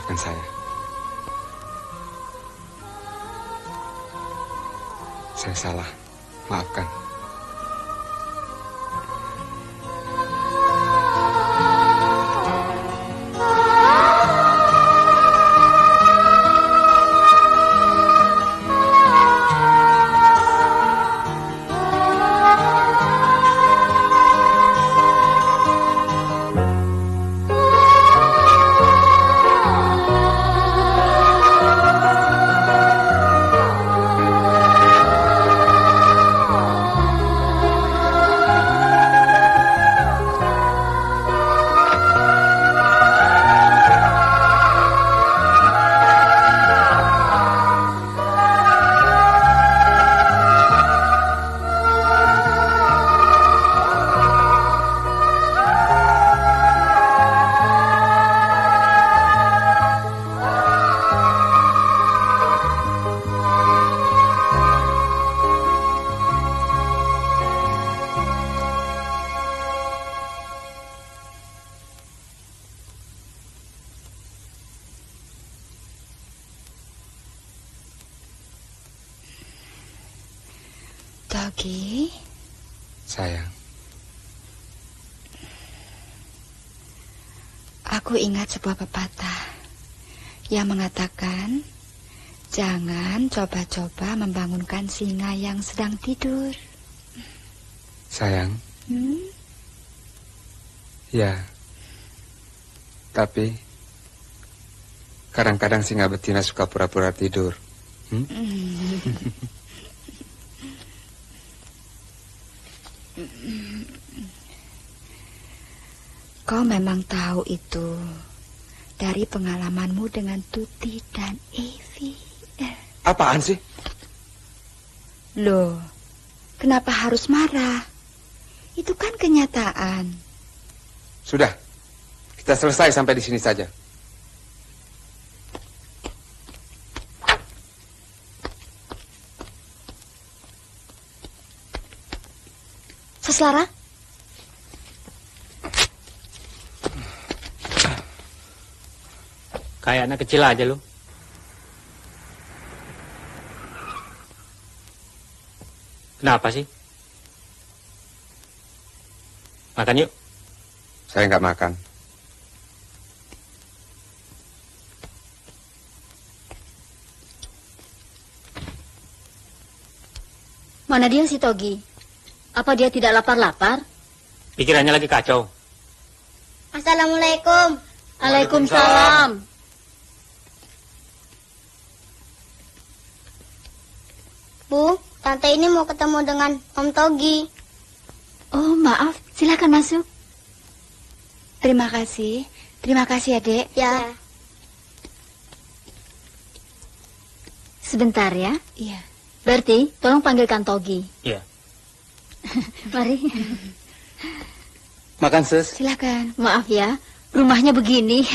Maafkan saya. Saya salah. Maafkan. Togi, Sayang, aku ingat sebuah pepatah yang mengatakan jangan coba-coba membangunkan singa yang sedang tidur. sayang, Hmm? ya. Tapi kadang-kadang singa betina suka pura-pura tidur. Hmm? Kau memang tahu itu dari pengalamanmu dengan Tuti dan Evi. Eh, Apaan sih? Loh, kenapa harus marah? Itu kan kenyataan. Sudah, kita selesai sampai di sini saja. Seslara? Kayak anak kecil aja lu. Kenapa sih? Makan yuk. Saya nggak makan. Mana dia si Togi? Apa dia tidak lapar-lapar? Pikirannya lagi kacau. Assalamualaikum. Waalaikumsalam. Bu, tante ini mau ketemu dengan Om Togi. Oh, maaf. Silakan masuk. Terima kasih. Terima kasih, Adek. Ya. Sebentar ya. Iya. Berti, tolong panggilkan Togi. Iya. Mari. Makan, Sus. Silakan. Maaf ya, rumahnya begini.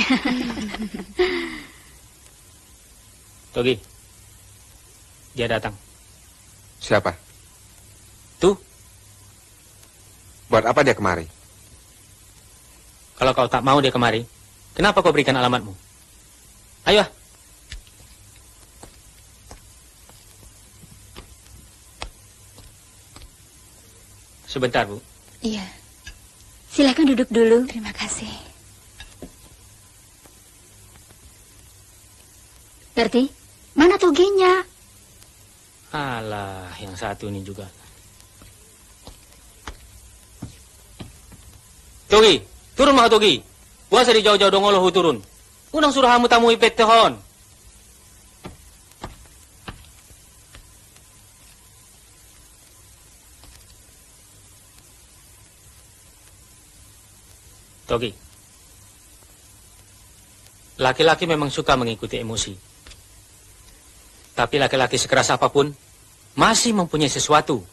Togi. Dia datang. Siapa? Tuh, Buat apa dia kemari? kalau kau tak mau dia kemari, kenapa kau berikan alamatmu? Ayo Sebentar, Bu. Iya. Silakan duduk dulu. Terima kasih. Berti, mana Toginya? Alah, yang satu ini juga. Togi, turun mah Togi. Puasa di jauh-jauh dongolohu turun. Unang suruh hamu tamu ipet tehon. Togi. Laki-laki memang suka mengikuti emosi. Tapi laki-laki sekeras apa pun masih mempunyai sesuatu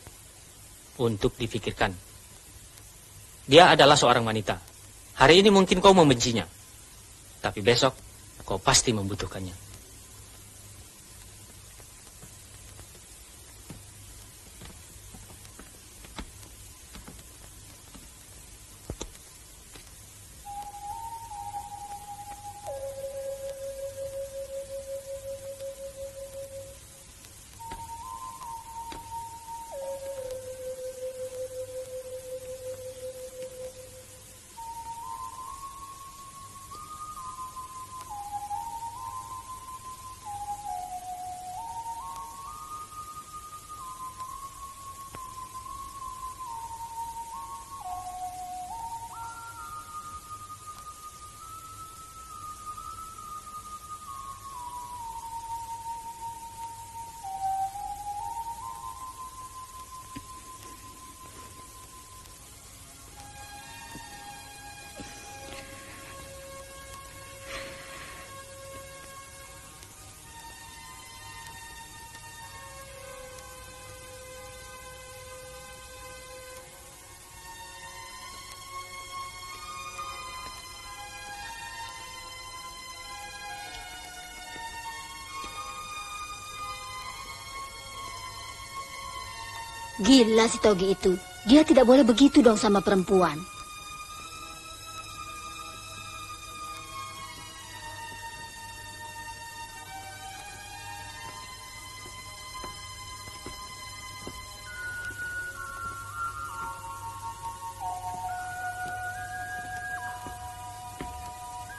untuk difikirkan. Dia adalah seorang wanita. Hari ini mungkin kau membencinya. Tapi besok kau pasti membutuhkannya. Gila si Togi itu. Dia tidak boleh begitu dong sama perempuan.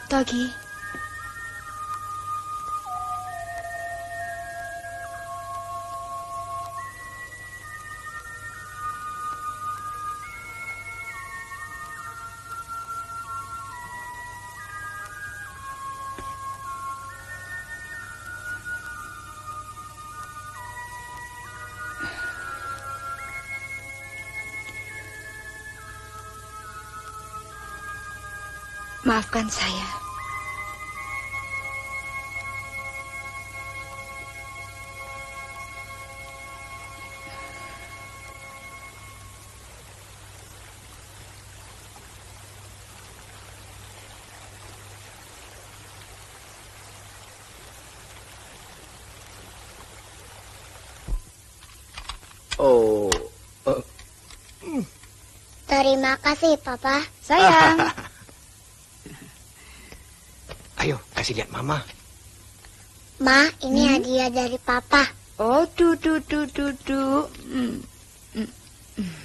Togi, maafkan saya. Oh, eh, Terima kasih, Papa. Sayang, ayo kasih lihat Mama. Ma, ini hadiah dari Papa. oh du du du du du. Hmm, hmm, hmm.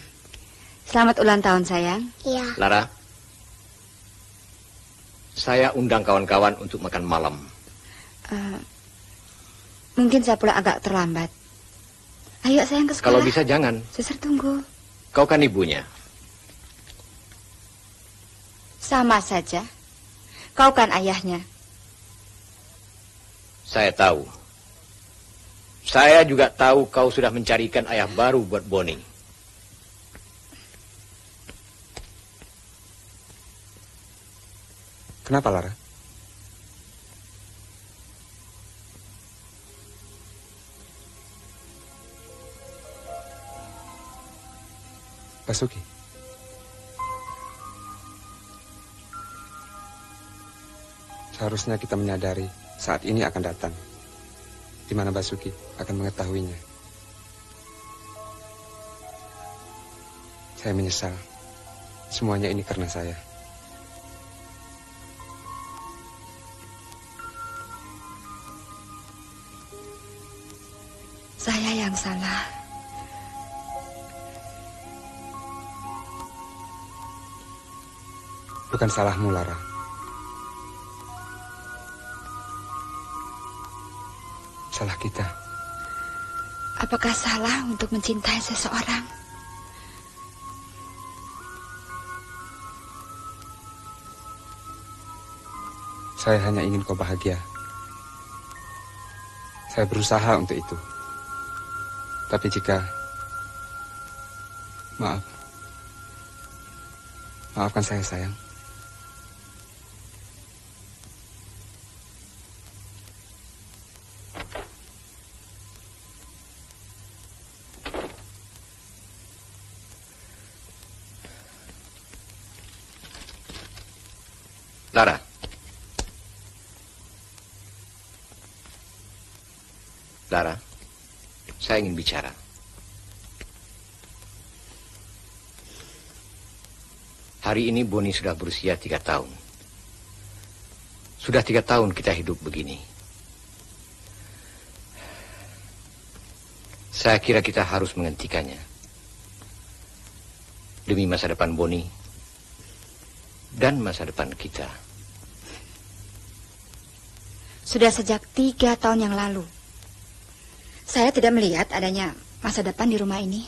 Selamat ulang tahun sayang. Iya. Lara, saya undang kawan-kawan untuk makan malam. Eh, mungkin saya pulang agak terlambat. Ayo sayang ke sekolah. Kalau bisa jangan, Suster tunggu. kau kan ibunya. Sama saja. Kau kan ayahnya. Saya tahu. Saya juga tahu kau sudah mencarikan ayah baru buat Bonnie. Kenapa, Lara? Basuki. Seharusnya kita menyadari saat ini akan datang. Di mana Basuki akan mengetahuinya. Saya menyesal. Semuanya ini karena saya. Saya yang salah. Bukan salahmu, Lara. Salah kita. Apakah salah untuk mencintai seseorang? Saya hanya ingin kau bahagia. Saya berusaha untuk itu. Tapi jika... Maaf. Maafkan saya, sayang. Lara. Lara, saya ingin bicara. Hari ini Boni sudah berusia tiga tahun. Sudah tiga tahun kita hidup begini. Saya kira kita harus menghentikannya. Demi masa depan Boni dan masa depan kita. Sudah sejak tiga tahun yang lalu. Saya tidak melihat adanya masa depan di rumah ini.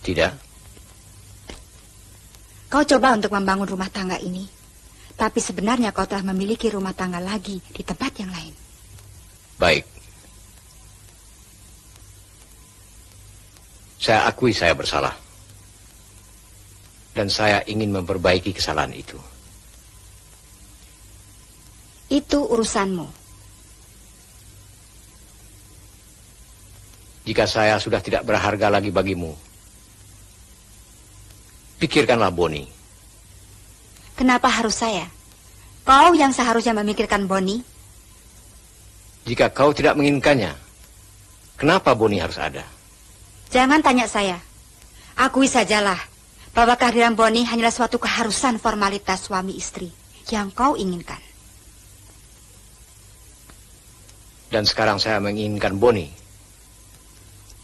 Tidak? Kau coba untuk membangun rumah tangga ini. Tapi sebenarnya kau telah memiliki rumah tangga lagi di tempat yang lain. Baik. Saya akui saya bersalah. Dan saya ingin memperbaiki kesalahan itu. Itu urusanmu. Jika saya sudah tidak berharga lagi bagimu, pikirkanlah Boni. Kenapa harus saya? Kau yang seharusnya memikirkan Boni. Jika kau tidak menginginkannya, kenapa Boni harus ada? Jangan tanya saya. Akui sajalah bahwa kehadiran Boni hanyalah suatu keharusan formalitas suami istri yang kau inginkan. Dan sekarang saya menginginkan Boni.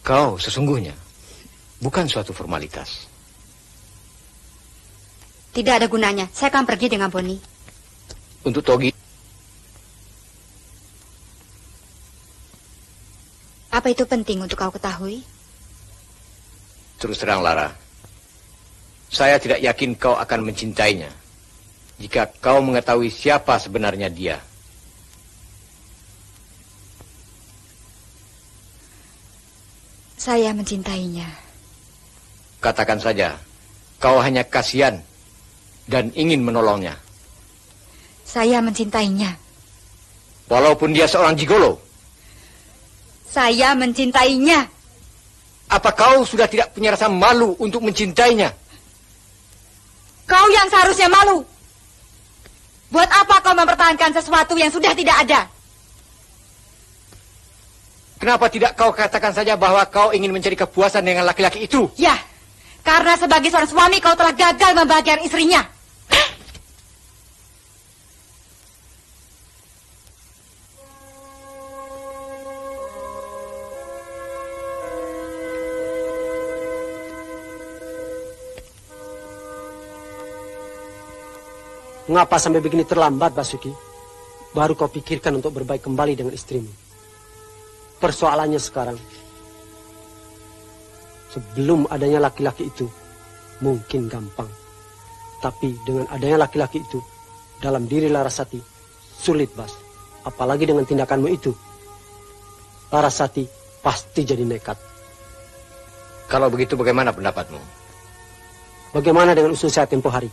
Kau sesungguhnya bukan suatu formalitas. Tidak ada gunanya. Saya akan pergi dengan Boni. Untuk Togi, Apa itu penting untuk kau ketahui? terus terang Lara, saya tidak yakin kau akan mencintainya jika kau mengetahui siapa sebenarnya dia. Saya mencintainya. Katakan saja, kau hanya kasihan dan ingin menolongnya. Saya mencintainya. Walaupun dia seorang gigolo, Saya mencintainya. apa kau sudah tidak punya rasa malu untuk mencintainya? Kau yang seharusnya malu. Buat apa kau mempertahankan sesuatu yang sudah tidak ada? Kenapa tidak kau katakan saja bahwa kau ingin mencari kepuasan dengan laki-laki itu? Ya, karena sebagai seorang suami kau telah gagal membahagiakan istrinya. Mengapa sampai begini terlambat, Basuki? Baru kau pikirkan untuk berbaik kembali dengan istrimu. Persoalannya sekarang, sebelum adanya laki-laki itu, mungkin gampang. Tapi dengan adanya laki-laki itu, dalam diri Larasati, sulit, Bas. Apalagi dengan tindakanmu itu. Larasati pasti jadi nekat. Kalau begitu bagaimana pendapatmu? Bagaimana dengan usul saya tempo hari?